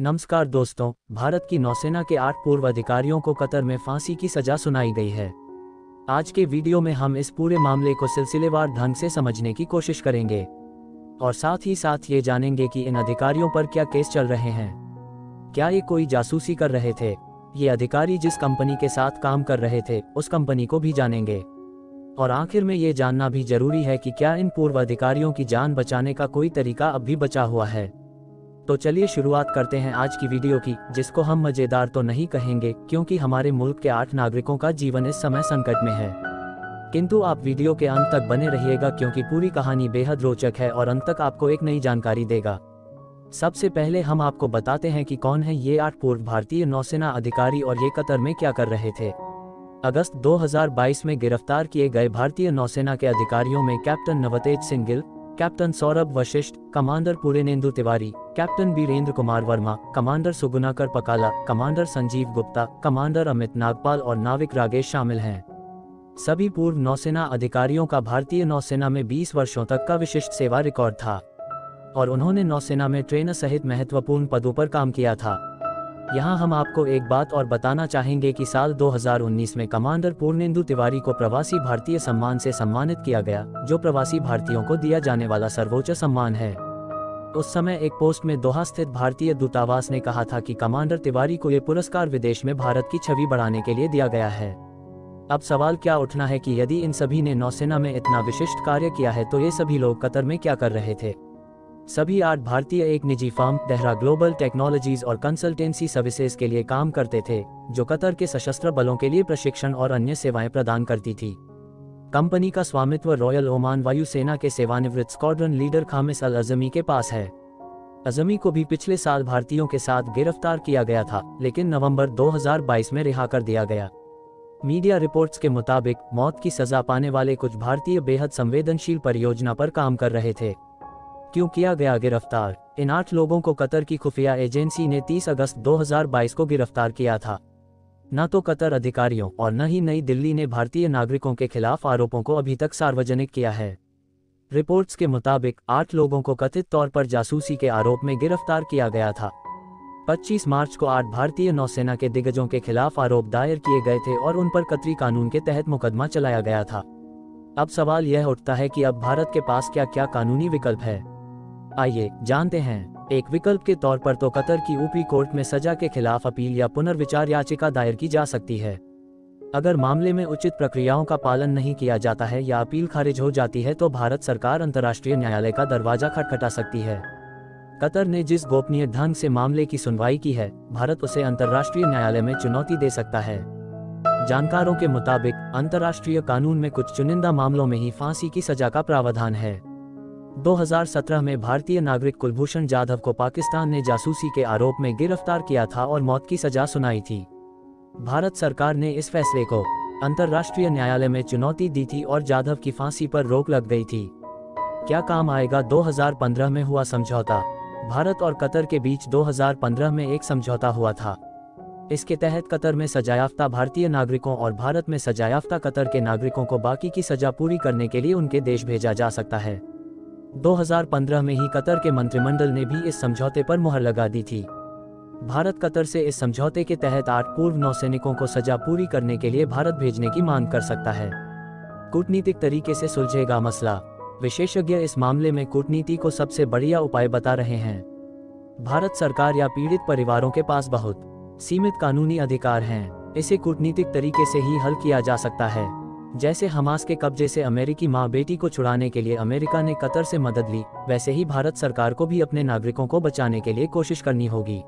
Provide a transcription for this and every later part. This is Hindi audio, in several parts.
नमस्कार दोस्तों, भारत की नौसेना के आठ पूर्व अधिकारियों को कतर में फांसी की सजा सुनाई गई है। आज के वीडियो में हम इस पूरे मामले को सिलसिलेवार ढंग से समझने की कोशिश करेंगे। और साथ ही साथ ये जानेंगे कि इन अधिकारियों पर क्या केस चल रहे हैं। क्या ये कोई जासूसी कर रहे थे? ये अधिकारी जिस कंपनी के साथ काम कर रहे थे, उस कंपनी को भी जानेंगे। और आखिर में ये जानना भी ज़रूरी है कि क्या इन पूर्व अधिकारियों की जान बचाने का कोई तरीका अब भी बचा हुआ है। तो चलिए शुरुआत करते हैं आज की वीडियो की, जिसको हम मज़ेदार तो नहीं कहेंगे, क्योंकि हमारे मुल्क के आठ नागरिकों का जीवन इस समय संकट में है। किंतु आप वीडियो के अंत तक बने रहिएगा, क्योंकि पूरी कहानी बेहद रोचक है और अंत तक आपको एक नई जानकारी देगा। सबसे पहले हम आपको बताते हैं कि कौन है ये आठ पूर्व भारतीय नौसेना अधिकारी और ये कतर में क्या कर रहे थे। अगस्त 2022 में गिरफ़्तार किए गए भारतीय नौसेना के अधिकारियों में captain Navtej Singh Gill captain Saurabh Vashisht commander Purnendu Tiwari captain Virendra Kumar Verma commander Sugunakar Pakala commander Sanjeev Gupta commander Amit Nagpal और नाविक रागेश शामिल हैं। सभी पूर्व नौसेना अधिकारियों का भारतीय नौसेना में 20 वर्षों तक का विशिष्ट सेवा रिकॉर्ड था। और उन्होंने नौसेना में ट्रेनर सहित महत्वपूर्ण पदों पर काम किया था। यहाँ हम आपको एक बात और बताना चाहेंगे कि साल 2019 में कमांडर पूर्णेंदु तिवारी को प्रवासी भारतीय सम्मान से सम्मानित किया गया, जो प्रवासी भारतीयों को दिया जाने वाला सर्वोच्च सम्मान है। उस समय एक पोस्ट में दोहा स्थित भारतीय दूतावास ने कहा था कि कमांडर तिवारी को ये पुरस्कार विदेश में भारत की छवि बढ़ाने के लिए दिया गया है। अब सवाल क्या उठना है कि यदि इन सभी ने नौसेना में इतना विशिष्ट कार्य किया है तो ये सभी लोग कतर में क्या कर रहे थे? सभी आठ भारतीय एक निजी फर्म, देहरा ग्लोबल टेक्नोलॉजीज़ और कंसल्टेंसी सर्विसेज़ के लिए काम करते थे, जो कतर के सशस्त्र बलों के लिए प्रशिक्षण और अन्य सेवाएँ प्रदान करती थी। कंपनी का स्वामित्व रॉयल ओमान वायुसेना के सेवानिवृत्त squadron leader Khamis Al Ajmi के पास है। अजमी को भी पिछले साल भारतीयों के साथ गिरफ़्तार किया गया था, लेकिन नवंबर 2022 में रिहा कर दिया गया। मीडिया रिपोर्ट्स के मुताबिक, मौत की सजा पाने वाले कुछ भारतीय बेहद संवेदनशील परियोजना पर काम कर रहे थे। क्यों किया गया गिरफ़्तार? इन आठ लोगों को कतर की खुफिया एजेंसी ने 30 अगस्त 2022 को गिरफ़्तार किया था। न तो कतर अधिकारियों और न ही नई दिल्ली ने भारतीय नागरिकों के खिलाफ आरोपों को अभी तक सार्वजनिक किया है। रिपोर्ट्स के मुताबिक, आठ लोगों को कथित तौर पर जासूसी के आरोप में गिरफ़्तार किया गया था। 25 मार्च को आठ भारतीय नौसेना के दिग्गजों के खिलाफ आरोप दायर किए गए थे और उन पर कतरी कानून के तहत मुकदमा चलाया गया था। अब सवाल यह उठता है कि अब भारत के पास क्या क्या कानूनी विकल्प है? आइए, जानते हैं। एक विकल्प के तौर पर तो कतर की ऊपरी कोर्ट में सजा के खिलाफ अपील या पुनर्विचार याचिका दायर की जा सकती है। अगर मामले में उचित प्रक्रियाओं का पालन नहीं किया जाता है या अपील खारिज हो जाती है तो भारत सरकार अंतर्राष्ट्रीय न्यायालय का दरवाज़ा खटखटा सकती है। कतर ने जिस गोपनीय ढंग से मामले की सुनवाई की है, भारत उसे अंतर्राष्ट्रीय न्यायालय में चुनौती दे सकता है। जानकारों के मुताबिक, अंतर्राष्ट्रीय कानून में कुछ चुनिंदा मामलों में ही फांसी की सजा का प्रावधान है। 2017 में भारतीय नागरिक कुलभूषण जाधव को पाकिस्तान ने जासूसी के आरोप में गिरफ़्तार किया था और मौत की सजा सुनाई थी। भारत सरकार ने इस फैसले को अंतर्राष्ट्रीय न्यायालय में चुनौती दी थी और जाधव की फांसी पर रोक लग गई थी। क्या काम आएगा? 2015 में हुआ समझौता। भारत और कतर के बीच 2015 में एक समझौता हुआ था। इसके तहत कतर में सजायाफ्ता भारतीय नागरिकों और भारत में सजायाफ्ता कतर के नागरिकों को बाकी की सजा पूरी करने के लिए उनके देश भेजा जा सकता है। 2015 में ही कतर के मंत्रिमंडल ने भी इस समझौते पर मुहर लगा दी थी। भारत कतर से इस समझौते के तहत आठ पूर्व नौसैनिकों को सजा पूरी करने के लिए भारत भेजने की मांग कर सकता है। कूटनीतिक तरीके से सुलझेगा मसला। विशेषज्ञ इस मामले में कूटनीति को सबसे बढ़िया उपाय बता रहे हैं। भारत सरकार या पीड़ित परिवारों के पास बहुत सीमित कानूनी अधिकार हैं। इसे कूटनीतिक तरीके से ही हल किया जा सकता है। जैसे हमास के कब्जे से अमेरिकी माँ बेटी को छुड़ाने के लिए अमेरिका ने कतर से मदद ली, वैसे ही भारत सरकार को भी अपने नागरिकों को बचाने के लिए कोशिश करनी होगी।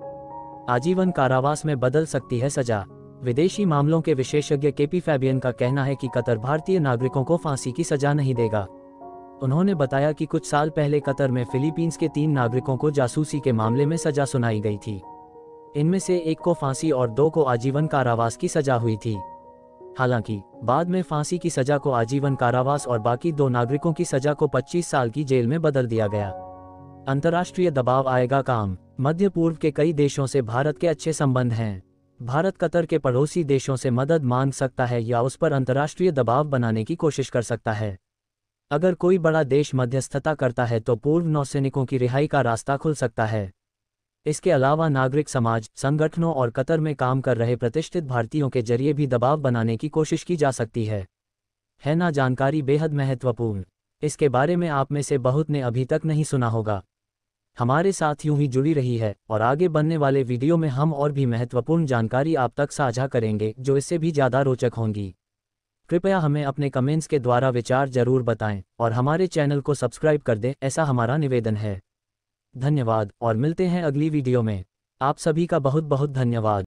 आजीवन कारावास में बदल सकती है सजा। विदेशी मामलों के विशेषज्ञ केपी फैबियन का कहना है कि कतर भारतीय नागरिकों को फांसी की सजा नहीं देगा। उन्होंने बताया कि कुछ साल पहले कतर में फिलीपींस के तीन नागरिकों को जासूसी के मामले में सजा सुनाई गई थी। इनमें से एक को फांसी और दो को आजीवन कारावास की सजा हुई थी। हालाँकि, बाद में फांसी की सजा को आजीवन कारावास और बाकी दो नागरिकों की सजा को 25 साल की जेल में बदल दिया गया। अंतर्राष्ट्रीय दबाव आएगा काम। मध्य पूर्व के कई देशों से भारत के अच्छे संबंध हैं। भारत कतर के पड़ोसी देशों से मदद मांग सकता है या उस पर अंतर्राष्ट्रीय दबाव बनाने की कोशिश कर सकता है। अगर कोई बड़ा देश मध्यस्थता करता है तो पूर्व नौसैनिकों की रिहाई का रास्ता खुल सकता है। इसके अलावा नागरिक समाज, संगठनों और कतर में काम कर रहे प्रतिष्ठित भारतीयों के ज़रिए भी दबाव बनाने की कोशिश की जा सकती है। है ना जानकारी बेहद महत्वपूर्ण। इसके बारे में आप में से बहुत ने अभी तक नहीं सुना होगा। हमारे साथ यूँ ही जुड़ी रही है और आगे बनने वाले वीडियो में हम और भी महत्वपूर्ण जानकारी आप तक साझा करेंगे, जो इससे भी ज़्यादा रोचक होंगी। कृपया हमें अपने कमेंट्स के द्वारा विचार ज़रूर बताएँ और हमारे चैनल को सब्सक्राइब कर दें, ऐसा हमारा निवेदन है। धन्यवाद और मिलते हैं अगली वीडियो में। आप सभी का बहुत बहुत धन्यवाद।